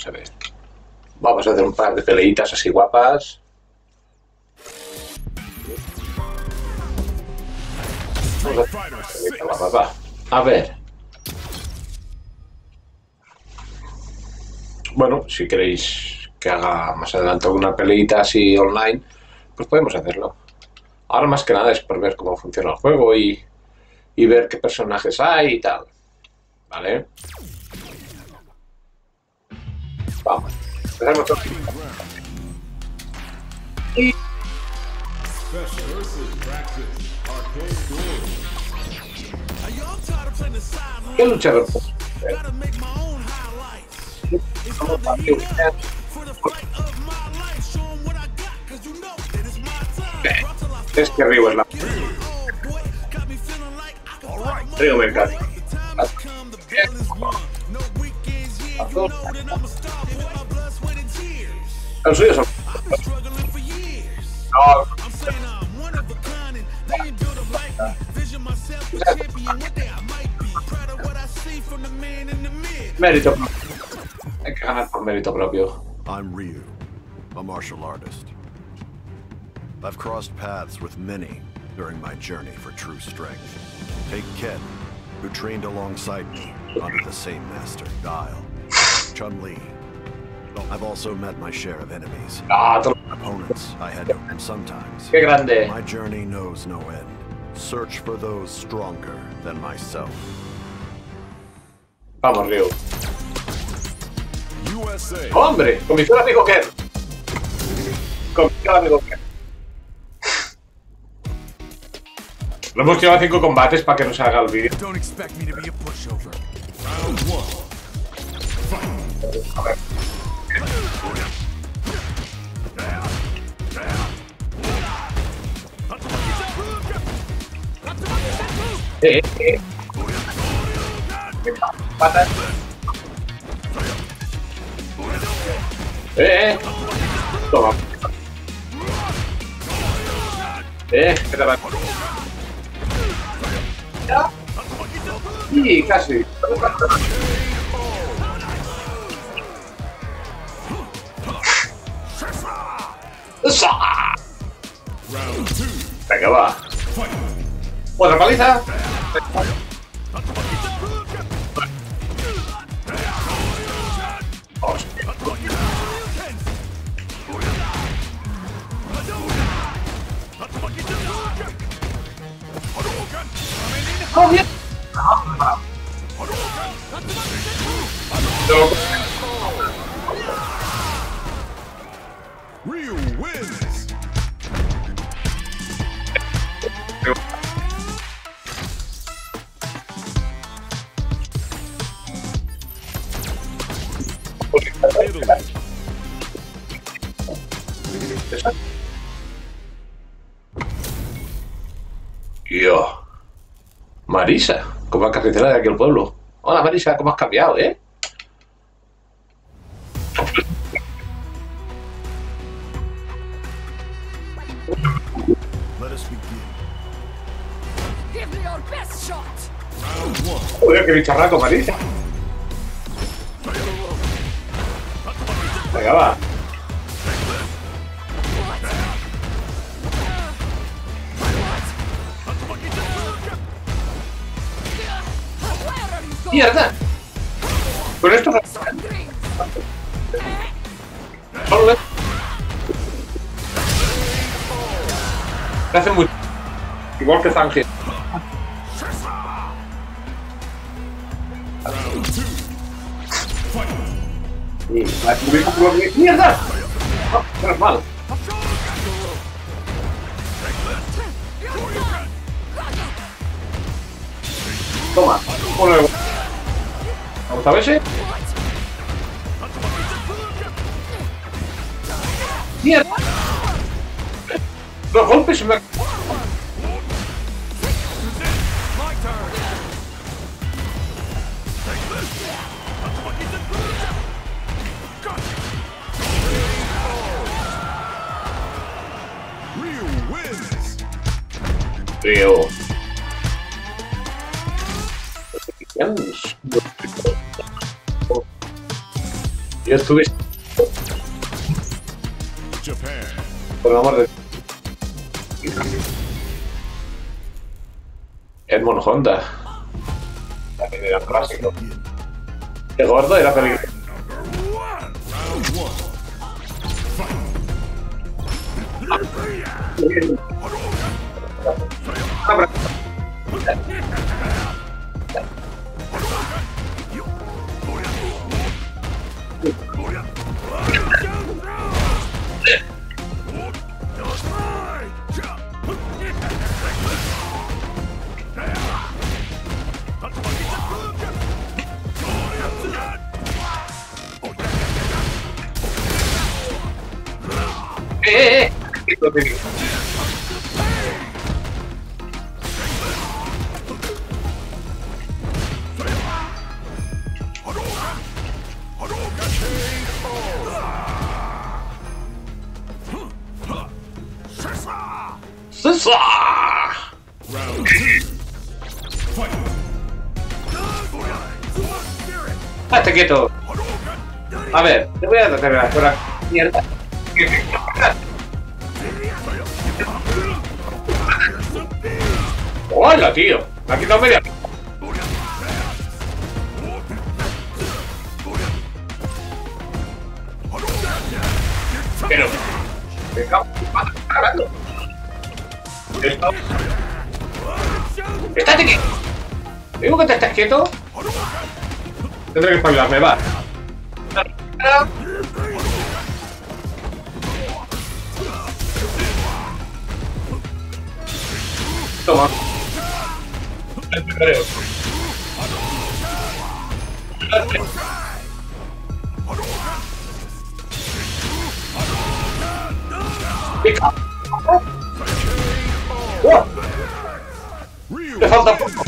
Vamos a ver. Vamos a hacer un par de peleitas así guapas. A ver. Bueno, si queréis que haga más adelante una peleita así online, pues podemos hacerlo. Ahora más que nada es por ver cómo funciona el juego y, y ver qué personajes hay y tal. ¿Vale? Vamos. Empezamos Y... ¿Qué luchador? Es que arriba es la... Río me encanta. Los suyos son... No. Mérito. Hay que ganar por mérito propio. I'm Ryu, a martial artist. I've crossed paths with many during my journey for true strength. Take Ken, who trained alongside me under the same master, Guile. Chun-Li. I've also met my share of enemies. Ah, Opponents I had and sometimes. Qué grande. My journey knows no end. Search for those stronger than myself. Vamos, Ryu. USA. ¡Hombre! Con mi fiel amigo Ken. Con mi fiel amigo Ken. Lo hemos llevado a cinco combates para que no se haga el vídeo. Don't expect me to be a pushover. Round one. A ver. Eh, eh. Patas. Eh, eh. Toma. Eh, ¿qué te va? Sí, casi. Venga, va. Otra paliza. Hostia. ¡Oh, bien! Marisa, como la carretera de aquel pueblo. Hola Marisa, ¿cómo has cambiado, eh? Joder, qué bicharraco, Marisa. Venga, va. ¡Mierda! Con esto no... Solo le... Hace mucho. Igual que. Fight. Y la descubrí como que- ¡Mierda! No, menos mal. Toma, de... Vamos a ver. ¡Mierda! Los golpes me... Yo estuve Japan. por el amor de Edmond Honda. También era clásico. Qué gordo era peligroso. Two. Fight. ¡Estate quieto! A ver, te voy a hacer la mierda. ¡Hola, tío! Me ha quitado media. Pero. Me cago está ¡Estate quieto! ¿Digo que te estés quieto? Tendré que espabilarme, va. Toma. Primero. Pica. ¡Oh! Falta poco.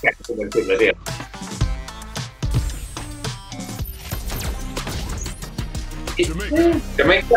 Qué. Jamaica.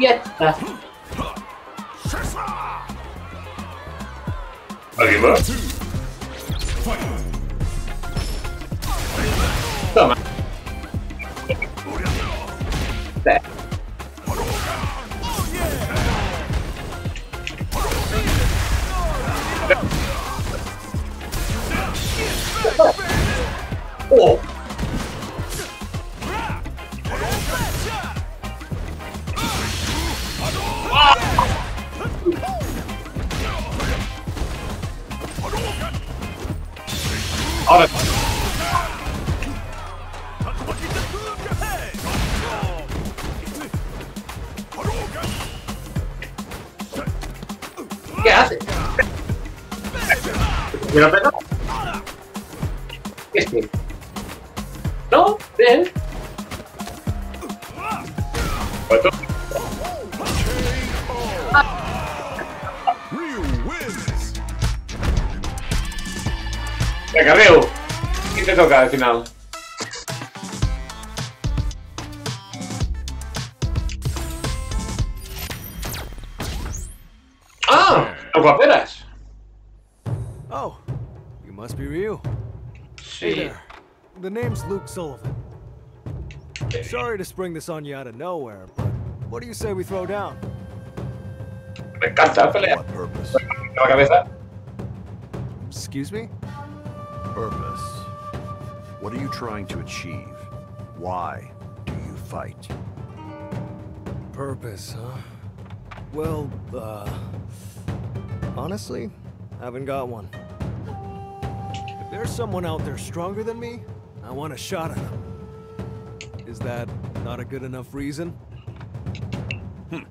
Ya está. ¿Alguien más? ¿Me lo pega? ¿Qué es que? ¿No? Bien. ¿Cuánto? Venga, Reu. ¿Quién te toca al final? ¡Ah! ¡Los guaperas! You must be Ryu. Sí. Hey there. The name's Luke Sullivan. Sorry to spring this on you out of nowhere, but what do you say we throw down? Me encanta pelear. What purpose? la cabeza. Excuse me? Purpose. What are you trying to achieve? Why do you fight? Purpose, huh? Well, uh. Honestly, I haven't got one. If there's someone out there stronger than me, I want a shot at them. Is that not a good enough reason? Hmm.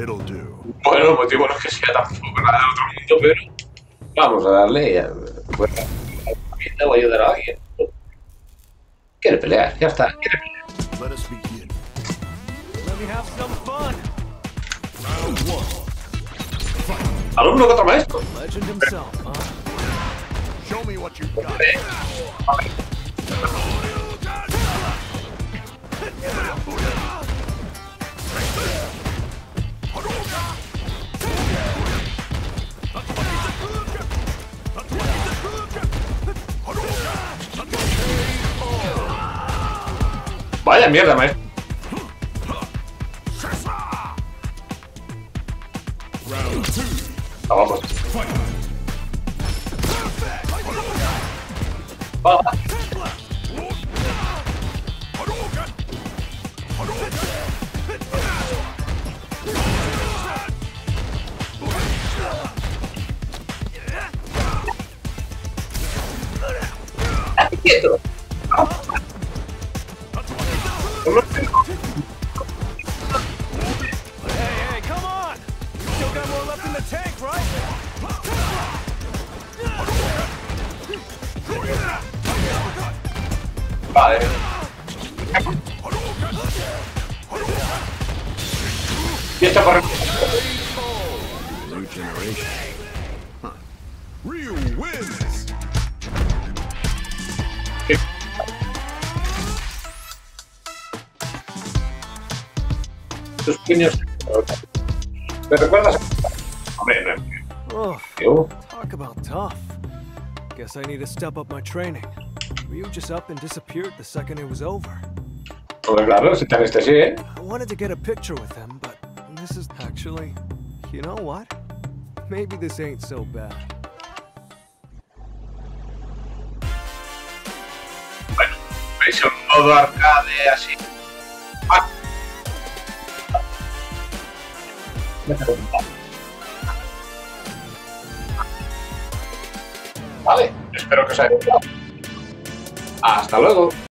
It'll do. Bueno, el motivo no es que sea tampoco nada de otro mundo, pero vamos a darle. ya, Pues, voy a ayudar a alguien. Quiere pelear, ya está. Quiere pelear. Let us begin. Let me have some fun. Round one. Alumno contra maestro. Legend himself, huh? Show me what you've got. Vaya mierda, maestro. Va. Quieto. Hey, hey, come on! Still got more left in the tank, right? Vale. Y esto wins. Tus puños. ¿Me recuerdas? Hombre, no. Oh, talk about tough. Guess I need to step up my training. Ryu just up and disappeared the second it was over. Pues claro, si tan este sí, ¿eh? I wanted to get a picture with him, but this is actually. You know what? Maybe this ain't so bad. Bueno, veis un modo arcade así. Ah. Espero que os haya gustado. Hasta luego.